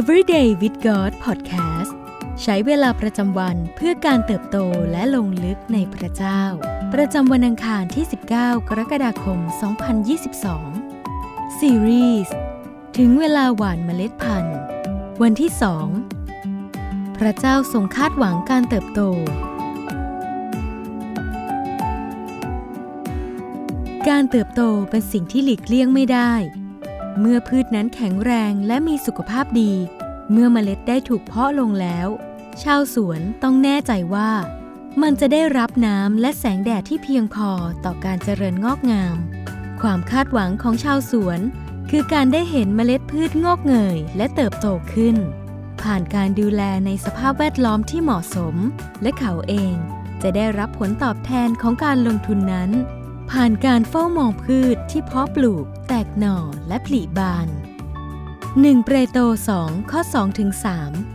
Everyday with God Podcast ใช้เวลาประจำวันเพื่อการเติบโตและลงลึกในพระเจ้า ประจำวันอังคารที่ 19 กรกฎาคม 2022 ซีรีส์ถึงเวลาหว่านเมล็ดพันธุ์ วันที่2พระเจ้าทรงคาดหวังการเติบโต การเติบโตเป็นสิ่งที่หลีกเลี่ยงไม่ได้ เมื่อพืชนั้นแข็งแรงและมีสุขภาพดี เมื่อเมล็ดได้ถูกเพาะลงแล้ว ชาวสวนต้องแน่ใจว่า มันจะได้รับน้ำและแสงแดดที่เพียงพอต่อการเจริญงอกงาม ความคาดหวังของชาวสวน คือการได้เห็นเมล็ดพืชงอกเงยและเติบโตขึ้น ผ่านการดูแลในสภาพแวดล้อมที่เหมาะสม และเขาเองจะได้รับผลตอบแทนของการลงทุนนั้น ผ่านการเฝ้ามองพืชที่เพาะปลูก แตกหน่อและผลิบาน 1 เปรโต2ข้อ2ถึง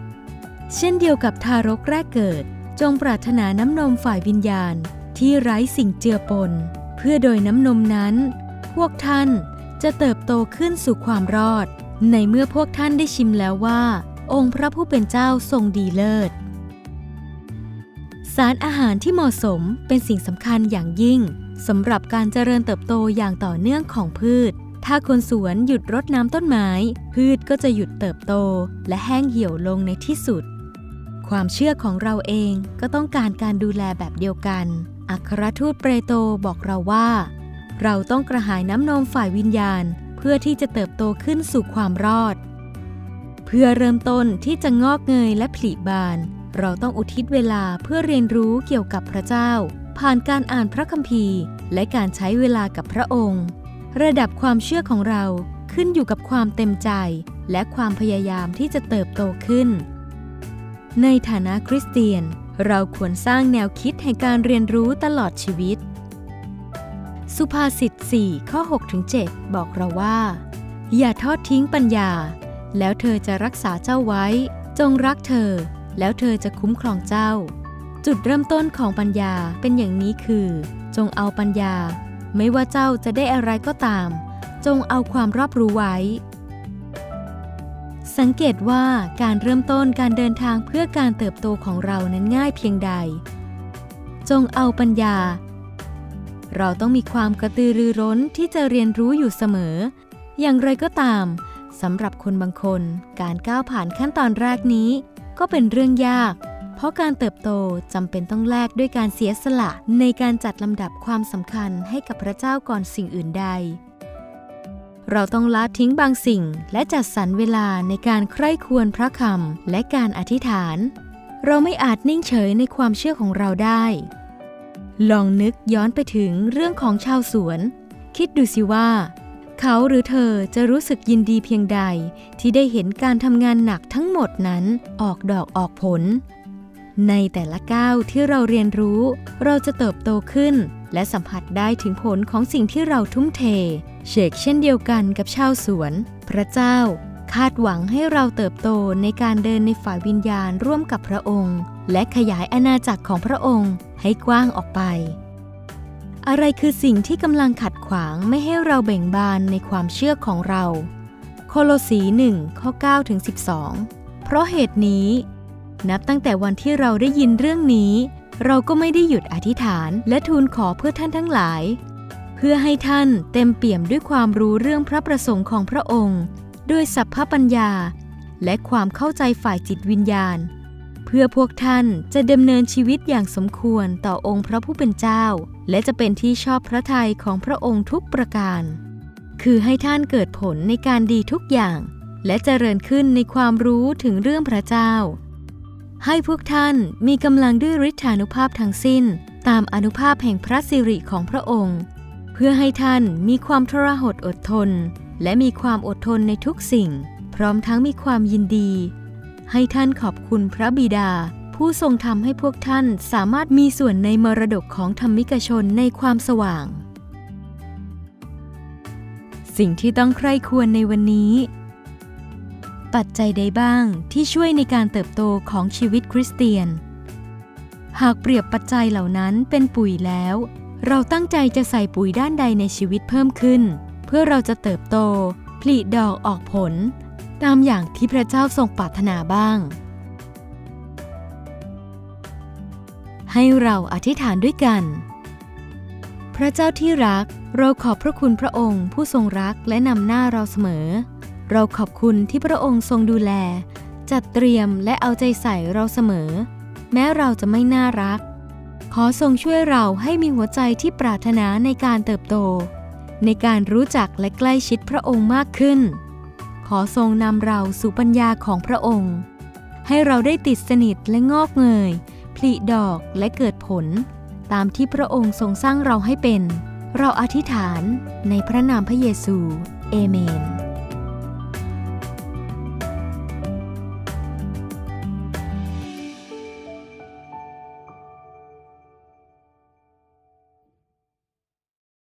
3เช่นเดียวกับทารกแรกเกิด จงปรารถนาน้ำนมฝ่ายวิญญาณที่ไร้สิ่งเจือปน เพื่อโดยน้ำนมนั้น พวกท่านจะเติบโตขึ้นสู่ความรอด ในเมื่อพวกท่านได้ชิมแล้วว่า องค์พระผู้เป็นเจ้าทรงดีเลิศ สารอาหารที่เหมาะสมเป็นสิ่งสำคัญอย่างยิ่ง สำหรับการเจริญเติบโตอย่างต่อเนื่องของพืช ถ้าคนสวนหยุดรดน้ำต้นไม้ พืชก็จะหยุดเติบโต และแห้งเหี่ยวลงในที่สุด ความเชื่อของเราเองก็ต้องการการดูแลแบบเดียวกัน อัครทูตเปโตรบอกเราว่า เราต้องกระหายน้ำนมฝ่ายวิญญาณ เพื่อที่จะเติบโตขึ้นสู่ความรอด เพื่อเริ่มต้นที่จะงอกเงยและผลิบาน เราต้องอุทิศเวลาเพื่อเรียนรู้เกี่ยวกับพระเจ้า ผ่านการอ่านพระคัมภีร์ และการใช้เวลากับพระองค์ ระดับความเชื่อของเราขึ้นอยู่กับความเต็มใจ และความพยายามที่จะเติบโตขึ้น ในฐานะคริสเตียน เราควรสร้างแนวคิดแห่งการเรียนรู้ตลอดชีวิต สุภาษิต 4 ข้อ 6-7 บอกเราว่า อย่าทอดทิ้งปัญญา แล้วเธอจะรักษาเจ้าไว้ จงรักเธอ แล้วเธอจะคุ้มครองเจ้า จุดเริ่มต้นของปัญญาเป็นอย่างนี้คือ จงเอาปัญญา ไม่ว่าเจ้าจะได้อะไรก็ตาม จงเอาความรอบรู้ไว้ สังเกตว่าการเริ่มต้นการเดินทางเพื่อการเติบโตของเรานั้นง่ายเพียงใด จงเอาปัญญา เราต้องมีความกระตือรือร้นที่จะเรียนรู้อยู่เสมอ อย่างไรก็ตามสำหรับคนบางคน การก้าวผ่านขั้นตอนแรกนี้ ก็เป็นเรื่องยาก เพราะการเติบโตจำเป็นต้องแลกด้วยการเสียสละในการจัดลำดับความสำคัญให้กับพระเจ้าก่อนสิ่งอื่นใด เราต้องละทิ้งบางสิ่งและจัดสรรเวลาในการใคร่ควรพระคำและการอธิษฐาน เราไม่อาจนิ่งเฉยในความเชื่อของเราได้ ลองนึกย้อนไปถึงเรื่องของชาวสวน คิดดูสิว่าเขาหรือเธอจะรู้สึกยินดีเพียงใดที่ได้เห็นการทำงานหนักทั้งหมดนั้นออกดอกออกผล ในแต่ละก้าวที่เราเรียนรู้ เราจะเติบโตขึ้น และสัมผัสได้ถึงผลของสิ่งที่เราทุ่มเท เชกเช่นเดียวกันกับชาวสวน พระเจ้า คาดหวังให้เราเติบโตในการเดินในฝ่ายวิญญาณร่วมกับพระองค์ และขยายอาณาจักรของพระองค์ให้กว้างออกไป อะไรคือสิ่งที่กำลังขัดขวางไม่ให้เราเบ่งบานในความเชื่อของเรา โคโลสี1ข้อ9ถึง12 เพราะเหตุนี้ นับตั้งแต่วันที่เราได้ยินเรื่องนี้ เราก็ไม่ได้หยุดอธิษฐานและทูลขอเพื่อท่านทั้งหลาย เพื่อให้ท่านเต็มเปี่ยมด้วยความรู้เรื่องพระประสงค์ของพระองค์ ด้วยสัพพปัญญา และความเข้าใจฝ่ายจิตวิญญาณ เพื่อพวกท่านจะดำเนินชีวิตอย่างสมควรต่อองค์พระผู้เป็นเจ้า และจะเป็นที่ชอบพระทัยของพระองค์ทุกประการ คือให้ท่านเกิดผลในการดีทุกอย่าง และเจริญขึ้นในความรู้ถึงเรื่องพระเจ้า ให้พวกท่านมีกำลังด้วยฤทธานุภาพทั้งสิ้น ตามอนุภาพแห่งพระสิริของพระองค์ เพื่อให้ท่านมีความทรหดอดทน และมีความอดทนในทุกสิ่ง พร้อมทั้งมีความยินดี ให้ท่านขอบคุณพระบิดา ผู้ทรงทำให้พวกท่านสามารถมีส่วนในมรดกของธรรมิกชนในความสว่าง สิ่งที่ต้องใคร่ควรในวันนี้ ปัจจัยใดบ้างที่ช่วยในการเติบโตของชีวิตคริสเตียน หากเปรียบปัจจัยเหล่านั้นเป็นปุ๋ยแล้ว เราตั้งใจจะใส่ปุ๋ยด้านใดในชีวิตเพิ่มขึ้น เพื่อเราจะเติบโต ผลิดอกออกผล ตามอย่างที่พระเจ้าทรงปรารถนาบ้าง ให้เราอธิษฐานด้วยกัน พระเจ้าที่รักเราขอบพระคุณพระองค์ผู้ทรงรักและนำหน้าเราเสมอ เราขอบคุณที่พระองค์ทรงดูแล จัดเตรียมและเอาใจใส่เราเสมอ แม้เราจะไม่น่ารัก ขอทรงช่วยเราให้มีหัวใจที่ปรารถนาในการเติบโต ในการรู้จักและใกล้ชิดพระองค์มากขึ้น ขอทรงนำเราสู่ปัญญาของพระองค์ ให้เราได้ติดสนิทและงอกเงยผลิดอกและเกิดผล ตามที่พระองค์ทรงสร้างเราให้เป็น เราอธิษฐานในพระนามพระเยซู เอเมน